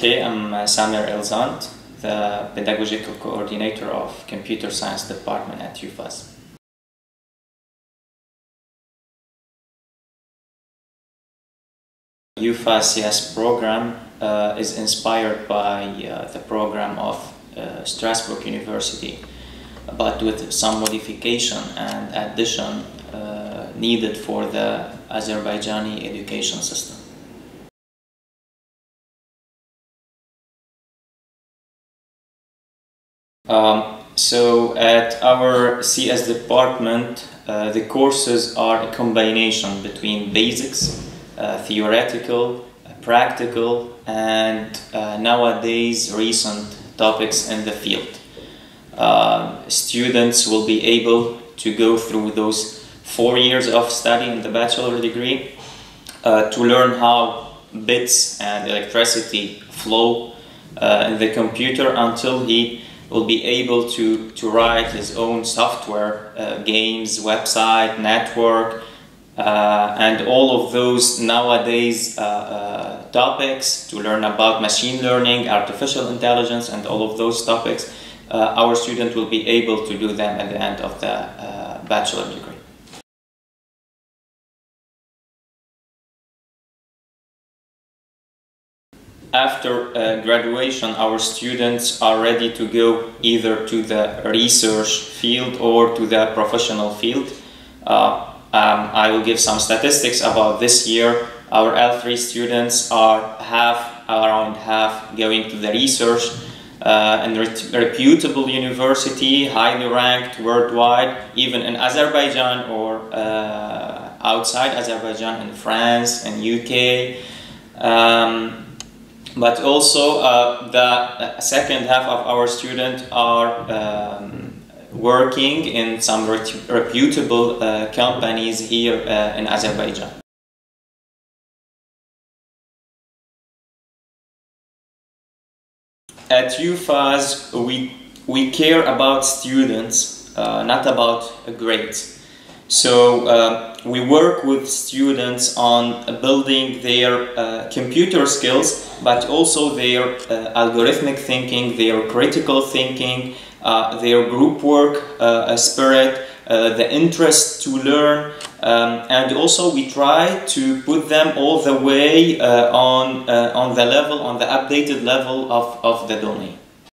Okay, I'm uh, Samer El Zant, the Pedagogical Coordinator of Computer Science Department at UFAZ. UFAZ CS program uh, is inspired by uh, the program of uh, Strasbourg University, but with some modification and addition uh, needed for the Azerbaijani education system. Um, so at our CS department, uh, the courses are a combination between basics, uh, theoretical, uh, practical, and uh, nowadays recent topics in the field. Uh, students will be able to go through those four years of study in the bachelor degree uh, to learn how bits and electricity flow in the computer until he will be able to, to write his own software, uh, games, website, network, uh, and all of those nowadays uh, uh, topics to learn about machine learning, artificial intelligence, and all of those topics, uh, our student will be able to do them at the end of the uh, bachelor degree. After uh, graduation, our students are ready to go either to the research field or to the professional field. Uh, um, I will give some statistics about this year. Our L3 students are half, around half going to the research uh, and reputable university, highly ranked worldwide, even in Azerbaijan or uh, outside Azerbaijan, in France and UK. Um, but also uh, the second half of our students are um, working in some reputable uh, companies here uh, in Azerbaijan. At UFAZ, we, we care about students, uh, not about grades. So uh, we work with students on building their uh, computer skills, but also their uh, algorithmic thinking, their critical thinking, uh, their group work uh, spirit, uh, the interest to learn, um, and also we try to put them all the way on, on the level, on the updated level of, of the domain.